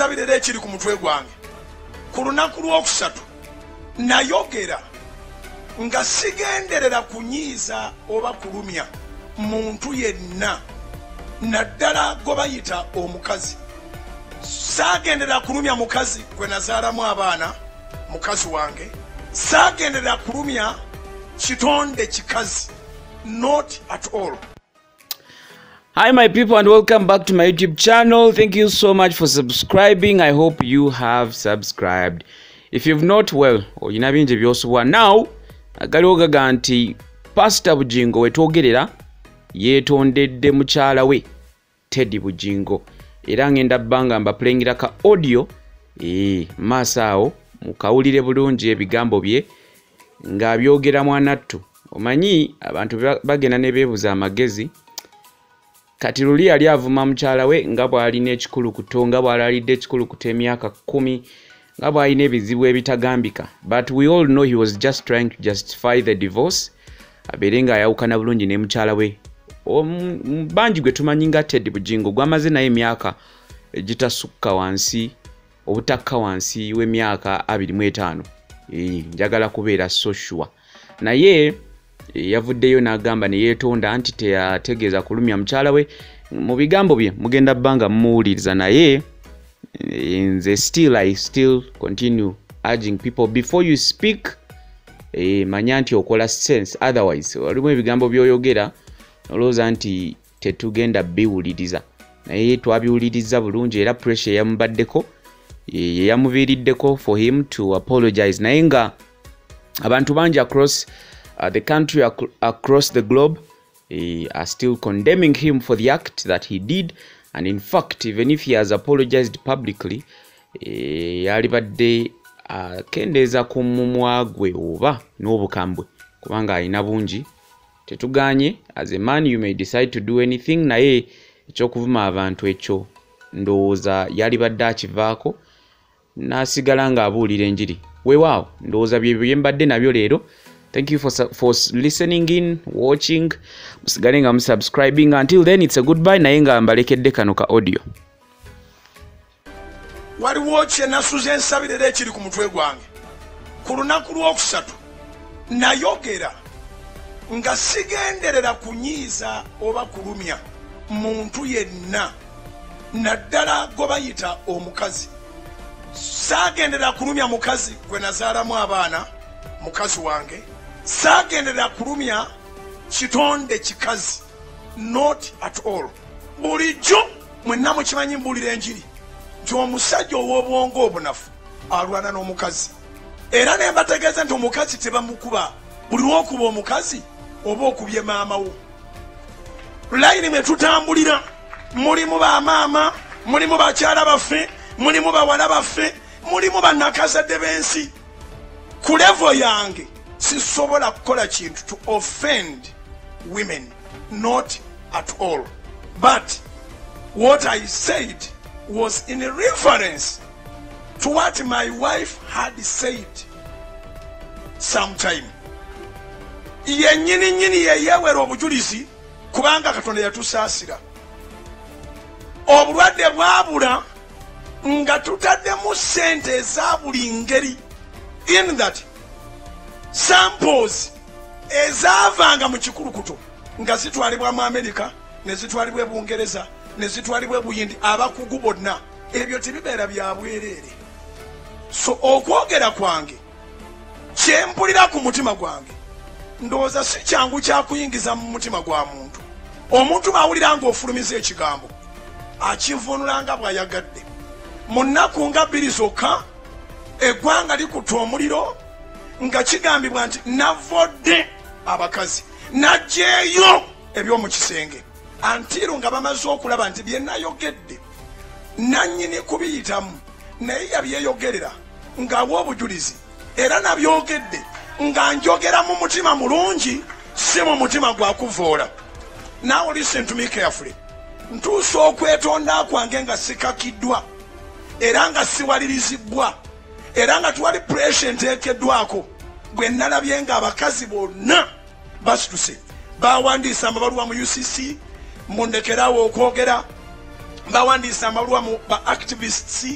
sabirera ekiri ku mutwe gwange. Ku lunaku lwokusatu nayogera nga sigenderera kunyiiza oba kulumya muntu yenna. Naddala gwe bayita omukazi. Saagenderera kulumya mukazi gwe nazaalamu abaana mukazi wange. Saagenderera kulumya kitonde kikazi not at all Hi, my people, and welcome back to my YouTube channel. Thank you so much for subscribing. I hope you have subscribed. If you've not, well, olina bingi by'osubwa. Now, agaliwo gaga nti Pastor Bugingo wetwogerera yeetondedde mukyala we Teddy Bugingo era ngenda bbanga mbapulengera ka audio ee maaso awo mukawulire bulungi ebigambo bye ng'abyogera mwanattu omanyi abantu ba- bagenda ne beebuza amagezi kati luli yali avuma mukyala we nga bw'alina ekikulukuto nga bw'alalidde ekikulukuto emyaka kkumi nga bw'alina ebizibu ebitagambika. But we all know he was just trying to justify the divorce. Abeere ng'ayawukana bulungi ne mukyala we. Bangi gwe tumanyi nga ted bugingo gwamaze naye emyaka egitasukka wansi obutakka wansi w'emyaka 25 Eh, njagala kubeera so sure. Naye eh, yavuddeyo n'agamba ne yeetonda nti teyategeeza kulumya mukyala we. Mu bigambo bye mugenda bbanga mumuwuliriza naye eh, nze still i still continue urging people before you speak eh, manya nti okola sense otherwise walimu ebigambo by'oyogera olowooza nti tetugenda biwuliriza. Naye twabiwuliriza bulungi era pressure eyamubaddeko yeyamuviiriddeko for him to apologize. Naye nga abantu bangi across uh, the country ac across the globe uh, are still condemning him for the act that he did. And in fact even if he has apologized publicly yalibadde akendeeza uh, ku mumwa gwe oba n'obukambwe kubanga alina bungi. Tetuganye as a man you may decide to do anything naye ekyokuvuma abantu ekyo ndowooza yalibadde akivaako n'asigala ng'abuulira enjiri. Weewaawo ndowooza byebyo bye mbadde nabyo leero thank you for, for listening in watching. Musigale nga musubscribing until then it's a goodbye. Naye nga mbalekedde kano ka audio. Waliwo kyenasuza ensabirira ekiri ku mutwe gwange. Ku lunaku lwokusatu nayogera nga sigenderera kunyiiza oba kulumya muntu yenna. Naddala gwe bayita omukazi. Saagenderera kulumya mukazi gwe nazaalamu abaana mukazi wange saagenderera kulumya kitonde kikazi. Not at all. Bulijjo mwenna mukimanyi mbuulira enjiri. Nti omusajja ow'obwongo obunafu alwana n'omukazi. Era ne mbategeeza nti omukazi tebamukuba. Buli lwokuba omukazi oba okubye maama wo. Layini mwe tutambulira. Mulimu bamaama mulimu bakyala baffe mulimu bawala baffe mulimu bannakazadde b'ensi. Ku levo yange sisobola kukola kintu to offend women not at all. But what i said was in reference to what my wife had said sometime. Yennyini nnyini yeyewera obujulizi kubanga katonda yatusaasira. Obulwadde bwabula nga tutaddemu sente eza buli ngeri in that samples ezaavanga mu kikulukuto nga zitwalibwa mu amerika ne zitwalibwa e bungereza ne zitwalibwa e buyindi abakugu bonna ebyo tebibeera bya bwereere. So okwogera kwange kyempulira ku mutima gwange ndowooza si kyangu kyakuyingiza mu mutima gwa muntu. Omuntu bw'awulira ng'ofulumiza ekigambo akivunula nga bw'ayagadde. Mu nnaku nga bbiri zokka eggwanga likutta omuliro nga kigambibwa nti navodde abakazi naggyeeyo eby'omu kisenge. Antiiro nga bamaze okulaba nti bye nayogedde nannyini kubiyitamu naye yabyeyogerera ng'awa obujulizi era nabyogedde nga njogera mu mutima mulungi si mu mutima gwakuvoola naawe listen to me carefully. Ntuusa okwetonda kwange nga sikakiddwa era nga siwalirizibwa era nga tiwali puresha enteekeddwako gwe nalabye nga abakazi bonna basituse. Bawandiisa amabaluwa mu ucc mundekerawo okwogera bawandiisa amaluwa mu ba activists.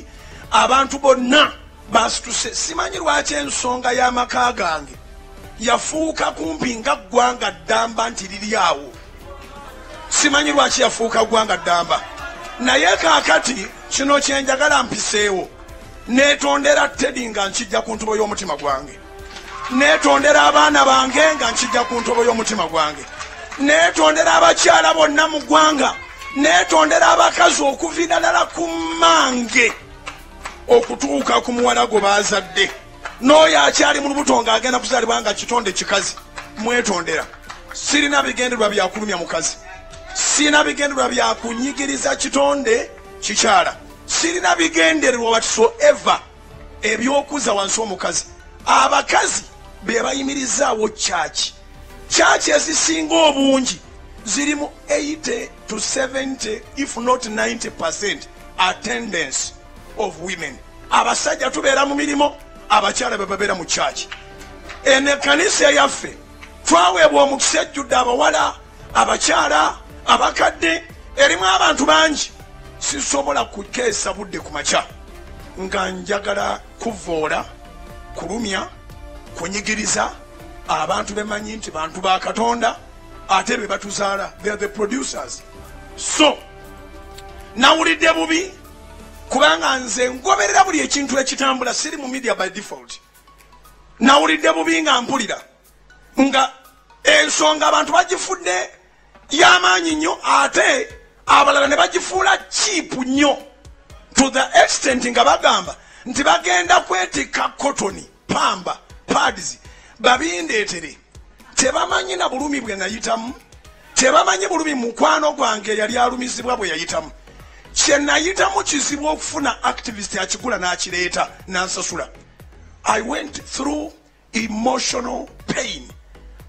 Abantu bonna basituse. Simanyi lwaki ensonga y'amaka gange yafuuka kumpi nga ggwanga ddamba nti liri awo. Simanyi lwaki yafuuka ggwanga ddamba. Naye kaakati kino kyenjagala mpiseewo. Neetondera tedi nga nkijja ku ntobo y'omutima gwange neetondera abaana bange nga nkijja ku ntobo y'omutima gwange. Neetondera abakyala bonna mu ggwanga. Neetondera abakazi okuviira ddala ku mmange okutuuka ku muwala gwe baazadde. N'oyo akyali mu lubuto ng'agenda kuzaalibwa nga kitonde kikazi mwetondera. Sirina bigendererwa byakulumya mukazi. Sirina bigendererwa byakunyigiriza kitonde kikyala. Sirina bigendererwa whatsoever ebyokuza wansi omukazi. Abakazi be bayimirizaawo kyaki kyaki ezisinga obungi ziri mu 80 to 70 if not 90 percent attendance of women. Abasajja tubeera mu mirimo abakyala be babeera mu kyaki eno ekanisa eyaffe twaweebwa omukisa ejjudde abawala abakyala abakadde erimu abantu bangi. Sisobola kukeesa budde ku makya. Nga njagala kuvoola kulumya kunyigiriza abantu bemanyi nti bantu ba katonda ate be batuzaala they are the producers. So nawulidde bubi kubanga nze ngoberera buli ekintu ekitambula siri mu media by default. Nawulidde bubi nga mpulira nga ensonga abantu bagifudde y'amaanyi nnyo ate abalala ne bagifuula kiipu nnyo. To the extent nga bagamba nti bagenda kwetikka kotoni pamba pads babindeetere. Tebamanyi na bulumi bwe nayitamu tebamanyi bulumi mukwano gwange yali alumizibwa bwe yayitamu. Kye nayitamu kizibu okufuna activist akigula n'akireeta n'ansasula. I went through emotional pain.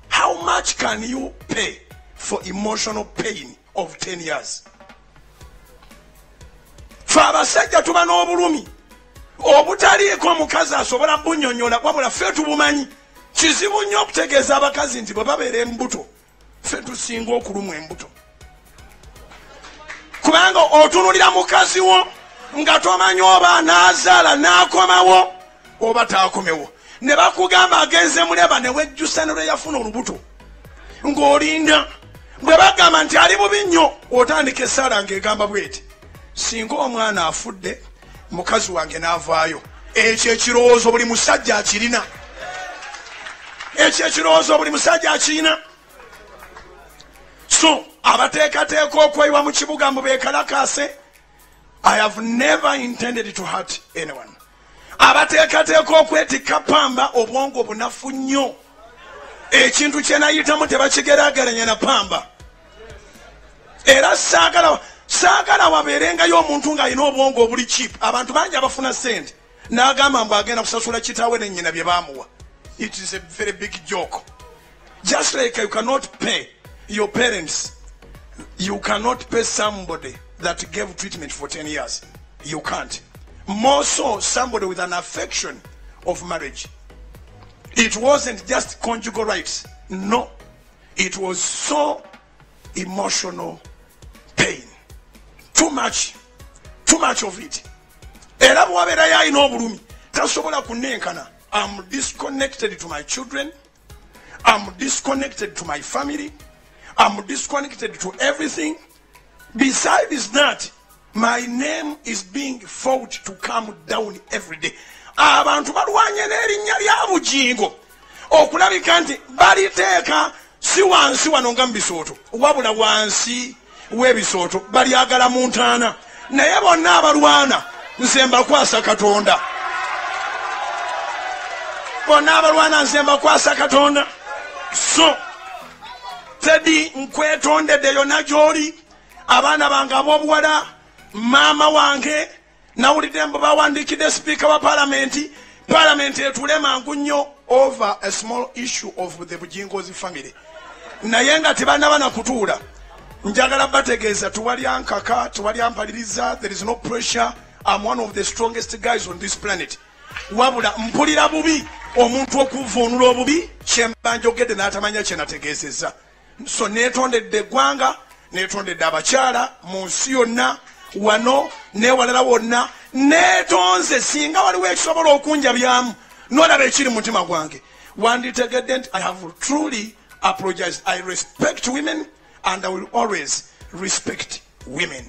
How much can you pay for emotional pain of 10 years? Fe abasajja tuba n'obulumi obutaliiko omukazi asobola bunyonyola wabula ffe tubumanyi. Kizibu nnyo okutegeeza abakazi nti bwe babeera embuto ffe tusinga okulumwa embuto. Kubanga otunulira mukazi wo nga tomanyi oba anaazaala n'akomawo oba taakomewo. Ne bakugamba agenze muleba ne wejjusa ne lwe yafuna olubuto. Ng'olinda. Bwe bagamba nti ali bubi nnyo otandika essaala ng'egamba bweti singa omwana afudde mukazi wange n'avaayo. Ekyo ekirowoozo buli musajja akirina. Ekyo ekirowoozo buli musajja akirina. So abateekateeka okweyiwa mu kibuga mbu beekalakaase i have never intended to hurt anyone. Abateekateeka okwetikka pamba obwongo bunafu nnyo. Ekintu kye nayitamu tebakigeraageranya na pamba. Era saagala saagala wabeerengayo omuntu ng'alina obwongo obuli chip abantu bangi abafuna sente n'agamba mbu agenda kusasula kitaawe nennyina bye baamuwa. It is a very big joke. Just like you cannot pay your parents you cannot pay somebody that gave treatment for 10 years. You can't. More so somebody with an affection of marriage. It wasn't just conjugal rights. No. It was so emotional too much. Too much of it. Era bwabeerayo alina obulumi tasobola kunenkana am disconnected to my children. Am disconnected to my family. Am disconnected to everything. Besides that my name is being fought to come down every day. Abantu balwanye n'erinnya lya bugingo. Okulabika nti baliteeka si wansi wano nga mu bisooto wabula wansi w'ebisooto balyagala mu ntaana. Naye bonna abalwana nze mbakwasa katonda. Bonna abalwana nze mbakwasa katonda. So tedi nkwetondedde yonna gy'oli abaana bange ab'obuwala maama wange nawulidde mbu bawandiikidde sipiika wa paalamenti paalamenti etule mangu nnyo over a small issue of the bujingozi family. Naye nga tebanaba na kutuula njagala bategeeza tuwalya nkaka tuwalya mpaliriza there is no pressure. Am one of the strongest guys on this planet. Wabula mpulira bubi omuntu okuvuunula obubi kyemba njogedde n'atamanya kyenategeezezza so netondedde eggwanga netondedde abakyala mu nsi yonna wano newalala wonna neetonze singa waliwo ekisobola okunjabyamu nolaba ekiri mu mutima gwange. Wanditegedde nti i have truly apologized. I respect women and i will always respect women